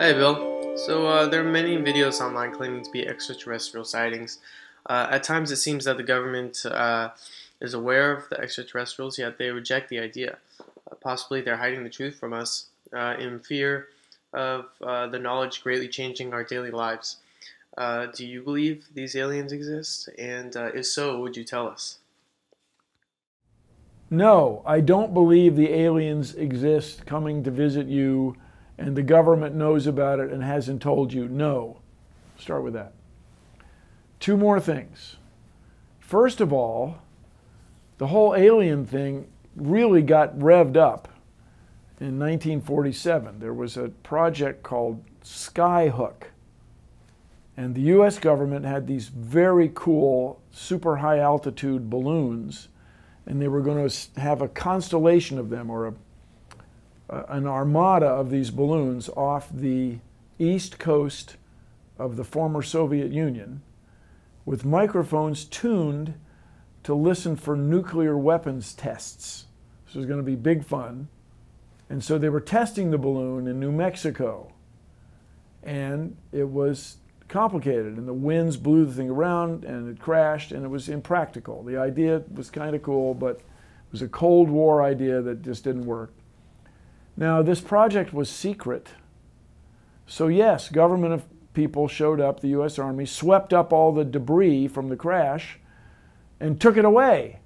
Hey Bill. So uh, there are many videos online claiming to be extraterrestrial sightings. Uh, at times it seems that the government uh, is aware of the extraterrestrials, yet they reject the idea. Uh, possibly they're hiding the truth from us uh, in fear of uh, the knowledge greatly changing our daily lives. do you believe these aliens exist? And if so, would you tell us? No, I don't believe the aliens exist coming to visit you and the government knows about it and hasn't told you. No. Start with that. Two more things. First of all, the whole alien thing really got revved up in 1947. There was a project called Skyhook. And the US government had these very cool, super high altitude balloons, and they were going to have a constellation of them or a an armada of these balloons off the east coast of the former Soviet Union with microphones tuned to listen for nuclear weapons tests. This was going to be big fun. And so they were testing the balloon in New Mexico. And it was complicated, and the winds blew the thing around, and it crashed, and it was impractical. The idea was kind of cool, but it was a Cold War idea that just didn't work. Now, this project was secret. So, yes, government of people showed up, the U.S. Army, swept up all the debris from the crash and took it away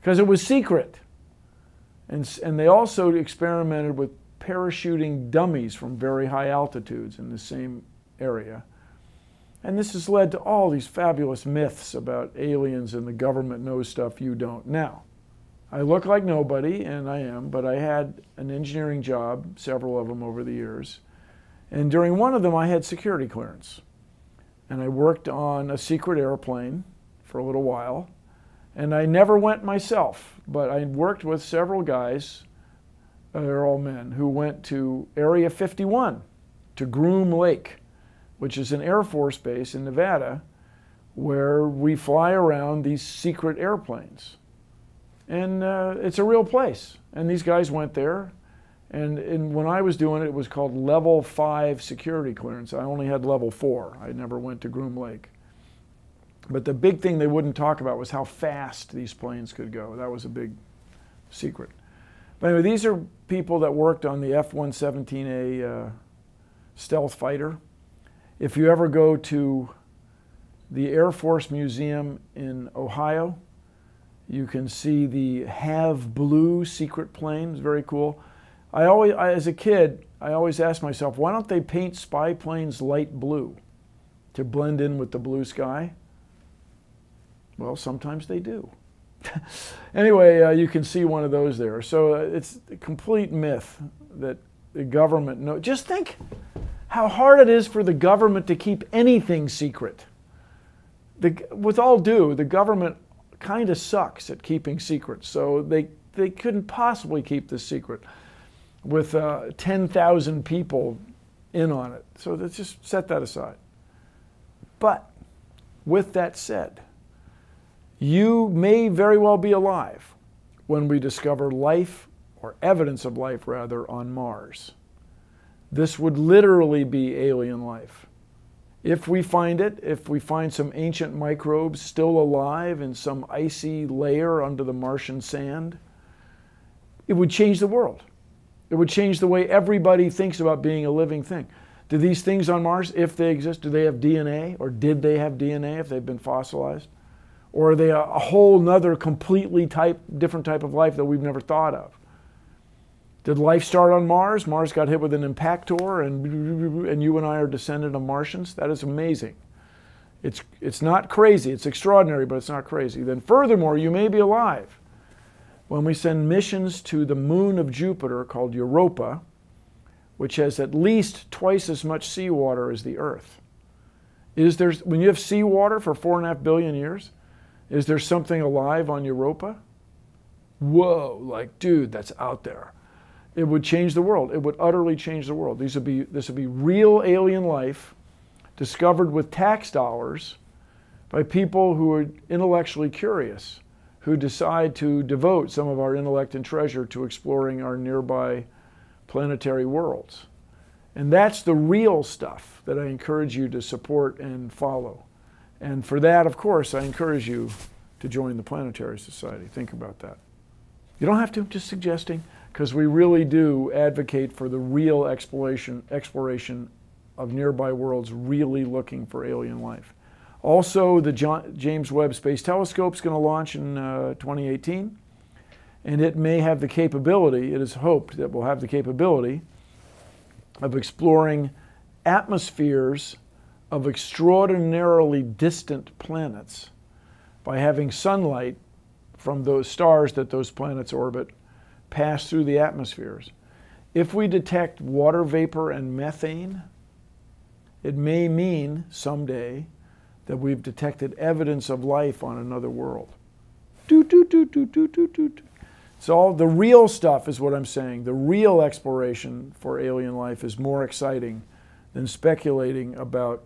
because it was secret. And, and they also experimented with parachuting dummies from very high altitudes in the same area. And this has led to all these fabulous myths about aliens and the government knows stuff you don't. Now, I look like nobody, and I am, but I had an engineering job, several of them over the years. And during one of them, I had security clearance. And I worked on a secret airplane for a little while. And I never went myself, but I worked with several guys, uh, they're all men, who went to Area 51, to Groom Lake, which is an Air Force base in Nevada, where we fly around these secret airplanes. And uh, it's a real place. And these guys went there. And, and when I was doing it, it was called level five security clearance. I only had level four. I never went to Groom Lake. But the big thing they wouldn't talk about was how fast these planes could go. That was a big secret. But anyway, these are people that worked on the F 117A uh, stealth fighter. If you ever go to the Air Force Museum in Ohio, you can see the Have Blue secret planes, very cool. I always, I, as a kid, I always asked myself, why don't they paint spy planes light blue to blend in with the blue sky? Well, sometimes they do. anyway, uh, you can see one of those there. So uh, it's a complete myth that the government know. Just think how hard it is for the government to keep anything secret. The, with all due, the government kind of sucks at keeping secrets. So they, they couldn't possibly keep this secret with uh, 10,000 people in on it. So let's just set that aside. But with that said, you may very well be alive when we discover life, or evidence of life rather, on Mars. This would literally be alien life. If we find it, if we find some ancient microbes still alive in some icy layer under the Martian sand, it would change the world. It would change the way everybody thinks about being a living thing. Do these things on Mars, if they exist, do they have DNA? Or did they have DNA if they've been fossilized? Or are they a, whole nother completely type, different type of life that we've never thought of? Did life start on Mars? Mars got hit with an impactor, and, and you and I are descended of Martians? That is amazing. It's, it's not crazy. It's extraordinary, but it's not crazy. Then, furthermore, you may be alive. When we send missions to the moon of Jupiter called Europa, which has at least twice as much seawater as the Earth. Is there, when you have seawater for four and a half billion years, is there something alive on Europa? Whoa, like, dude, that's out there it would change the world. It would utterly change the world. These would be, this would be real alien life discovered with tax dollars by people who are intellectually curious, who decide to devote some of our intellect and treasure to exploring our nearby planetary worlds. And that's the real stuff that I encourage you to support and follow. And for that, of course, I encourage you to join the Planetary Society. Think about that. You don't have to, just suggesting, because we really do advocate for the real exploration, exploration of nearby worlds really looking for alien life. Also, the James Webb Space Telescope is going to launch in uh, 2018, and it may have the capability, it is hoped that we'll have the capability of exploring atmospheres of extraordinarily distant planets by having sunlight from those stars that those planets orbit pass through the atmospheres. If we detect water vapor and methane, it may mean someday that we've detected evidence of life on another world. Do, do, do, do, do, do, do. It's all the real stuff, is what I'm saying. The real exploration for alien life is more exciting than speculating about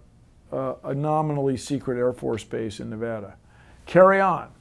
uh, a nominally secret Air Force base in Nevada. Carry on.